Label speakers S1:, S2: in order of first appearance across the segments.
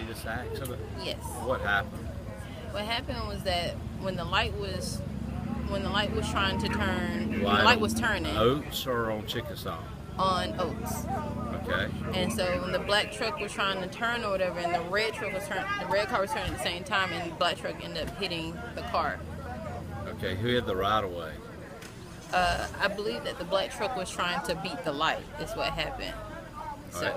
S1: this accident?
S2: Yes.
S1: What happened?
S2: What happened was that when the light was when the light was trying to turn, when the
S1: Light
S2: light was turning
S1: Oats or on Chickasaw?
S2: on Oats.
S1: Okay.
S2: And so when the black truck was trying to turn or whatever, and the red truck was turning, the red car was turning at the same time, and the black truck ended up hitting the car.
S1: Okay. Who had the right of way?
S2: Uh, I believe that the black truck was trying to beat the light. Is what happened.
S1: All
S2: So.
S1: right.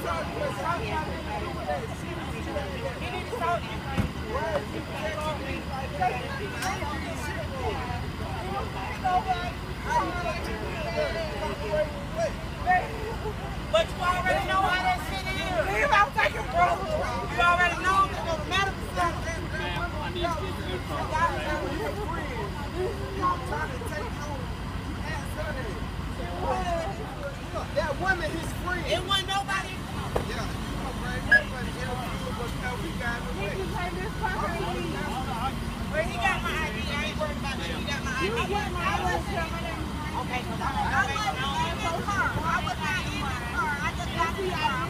S3: But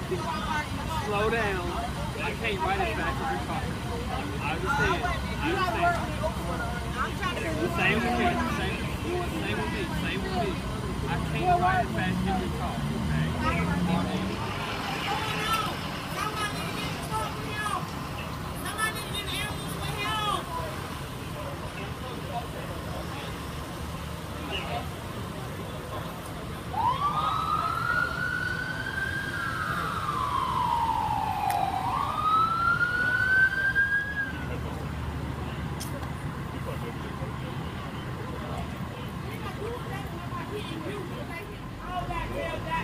S4: Slow down. I can't write as fast as you're talking. I understand. I understand. The same with me. Same, same with me. Same with me. I can't write as fast as you talk. All back there,